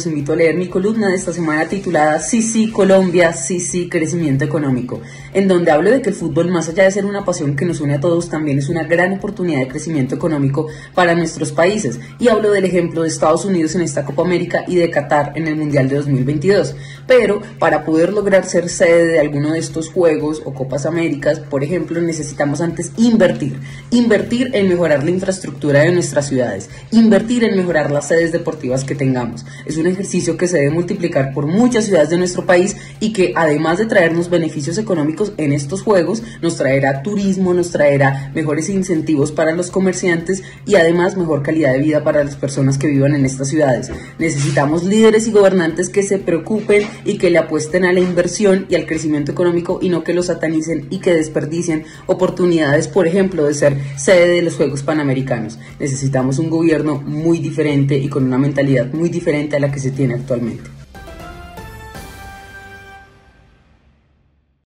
los invito a leer mi columna de esta semana titulada Sí, sí, Colombia, sí, sí, crecimiento económico, en donde hablo de que el fútbol, más allá de ser una pasión que nos une a todos, también es una gran oportunidad de crecimiento económico para nuestros países. Y hablo del ejemplo de Estados Unidos en esta Copa América y de Qatar en el Mundial de 2022. Pero para poder lograr ser sede de alguno de estos Juegos o Copas Américas, por ejemplo, necesitamos antes invertir. Invertir en mejorar la infraestructura de nuestras ciudades. Invertir en mejorar las sedes deportivas que tengamos. Es un ejercicio que se debe multiplicar por muchas ciudades de nuestro país y que además de traernos beneficios económicos en estos juegos, nos traerá turismo, nos traerá mejores incentivos para los comerciantes y además mejor calidad de vida para las personas que vivan en estas ciudades. Necesitamos líderes y gobernantes que se preocupen y que le apuesten a la inversión y al crecimiento económico y no que lo satanicen y que desperdicien oportunidades, por ejemplo, de ser sede de los Juegos Panamericanos. Necesitamos un gobierno muy diferente y con una mentalidad muy diferente a la que se tiene actualmente.